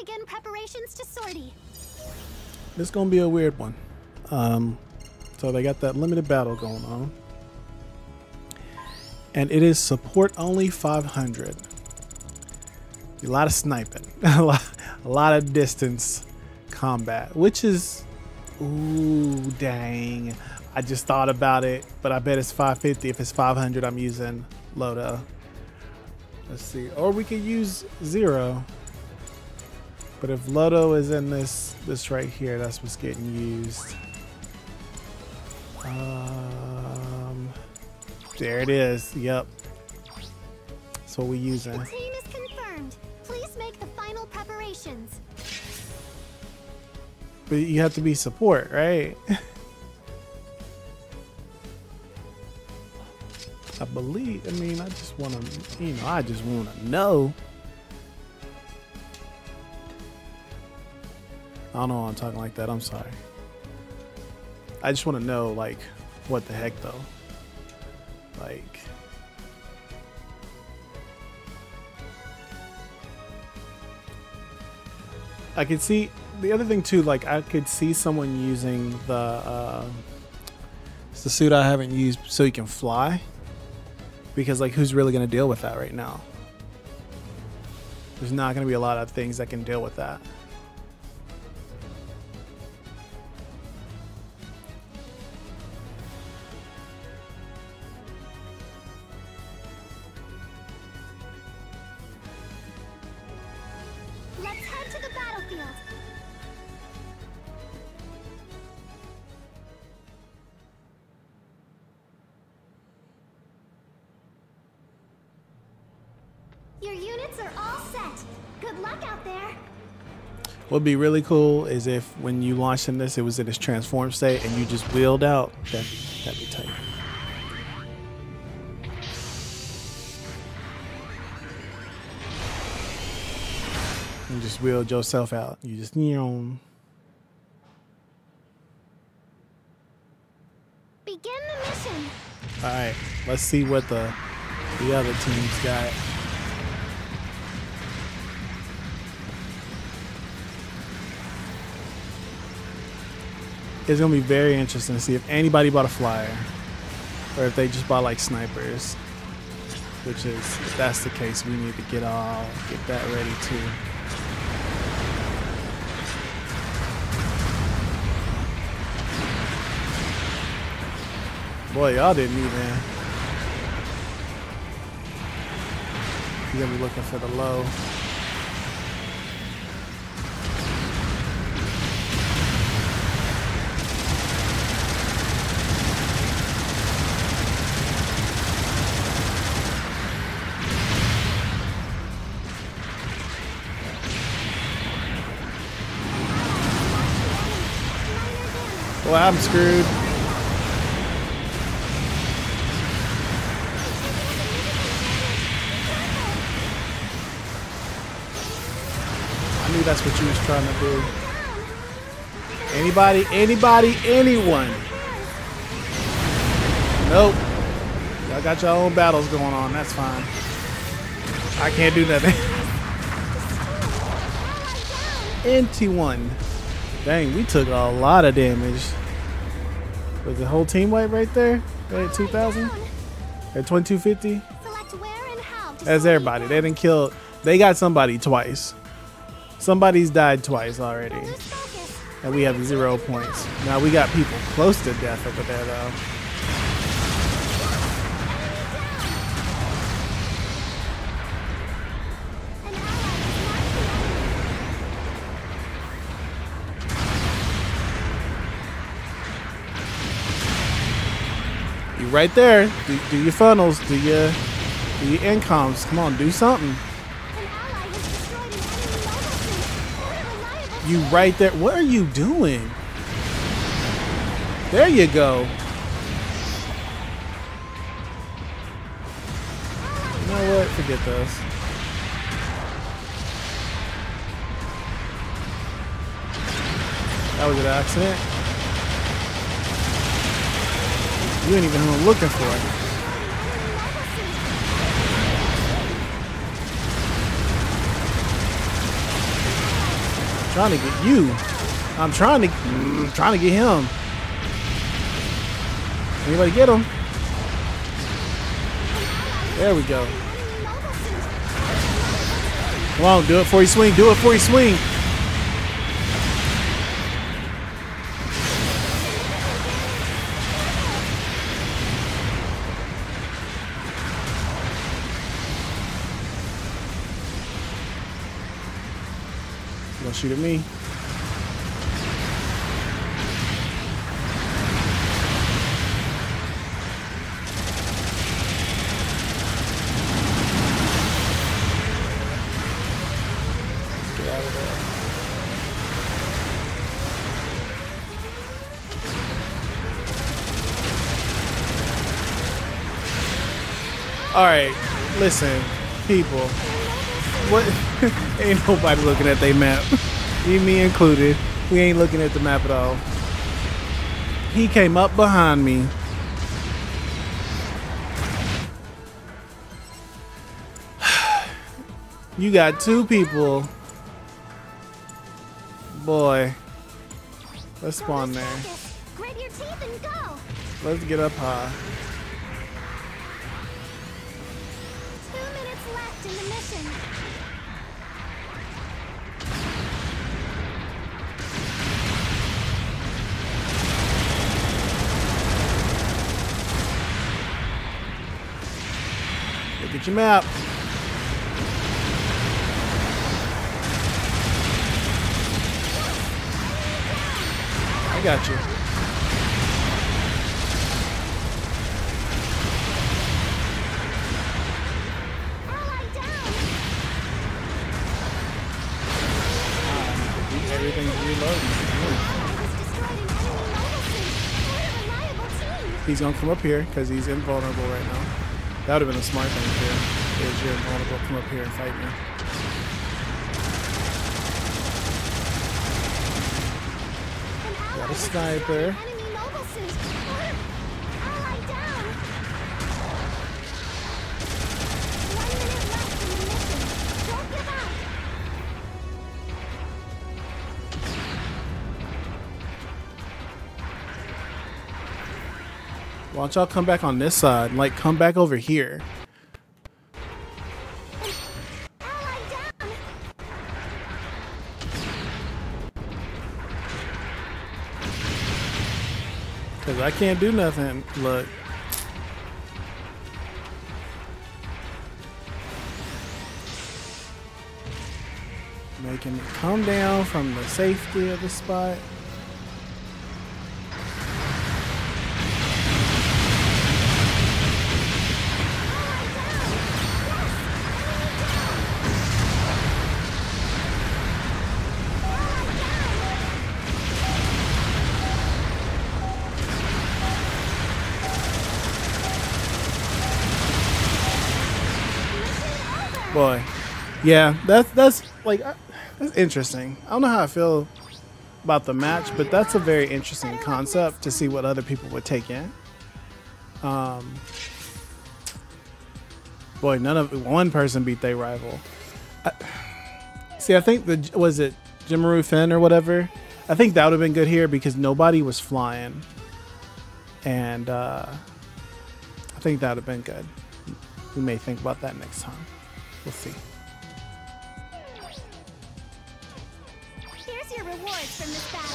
begin preparations to sortie. This is gonna be a weird one. Um, so they got that limited battle going on, and it is support only 500. A lot of sniping, a lot, a lot of distance combat, which is, ooh, dang. I just thought about it, but I bet it's 550. If it's 500, I'm using Loto. Let's see, or we could use zero. But if Loto is in this this right here, that's what's getting used. Um, there it is. Yep. That's what we're using. The team is confirmed. Please make the final preparations. But you have to be support, right? I believe. I mean, I just want to, you know, I just want to know. I don't know why I'm talking like that. I'm sorry. I just want to know, like, what the heck, though? Like, I could see the other thing too. Like, I could see someone using the uh, it's the suit I haven't used, so you can fly. Because like, who's really gonna deal with that right now? There's not gonna be a lot of things that can deal with that. Let's head to the battlefield. Your units are all set. Good luck out there. What'd be really cool is if when you launched in this, it was in its transform state and you just wheeled out. That that'd be tight. Just wheeled yourself out. You just you know. Begin the mission. All right, let's see what the the other teams got. It's gonna be very interesting to see if anybody bought a flyer, or if they just bought like snipers. Which is, if that's the case, we need to get all get that ready too. Boy, y'all didn't even. You're gonna be looking for the low. Well, I'm screwed. I knew that's what you was trying to do. Anybody, anybody, anyone. Nope. Y'all got your own battles going on. That's fine. I can't do nothing. NT1. Dang, we took a lot of damage. Was the whole team wipe right there? At 2,000? At 2250? Select where and how to That's everybody. They didn't kill. They got somebody twice. Somebody's died twice already. And we have zero points. Now we got people close to death over there though. You right there. Do, do your funnels. Do your do your incoms. Come on, do something. You right there. What are you doing? There you go. You know what? Forget those. That was an accident. You ain't even who I'm looking for. Trying to get you. I'm trying to, I'm trying to get him. Anybody get him? There we go. Come on, do it before you swing. Do it before you swing. Gonna shoot at me? All right, listen, people. What? ain't nobody looking at their map, you me included. We ain't looking at the map at all. He came up behind me. You got two people. Boy, let's spawn there. Focus. Grit your teeth and go. Let's get up high. Look at your map. I got you. Ah, Ally down. Everything's reloading. Ally has destroyed an enemy mobile suit. What a reliable team. He's gonna come up here because he's invulnerable right now. That would have been a smart thing to do. Is you're invulnerable, come up here and fight me. An Got a has destroyed sniper. Why don't y'all come back on this side? Like, come back over here. Because I can't do nothing. Look. Making it come down from the safety of the spot. Boy, yeah, that's that's like uh, that's interesting. I don't know how I feel about the match, but that's a very interesting concept to see what other people would take in. Um, boy, none of one person beat their rival. I, see, I think the was it Jimaru Finn or whatever. I think that would have been good here because nobody was flying, and uh, I think that would have been good. We may think about that next time. We'll see. Here's your rewards from this battle.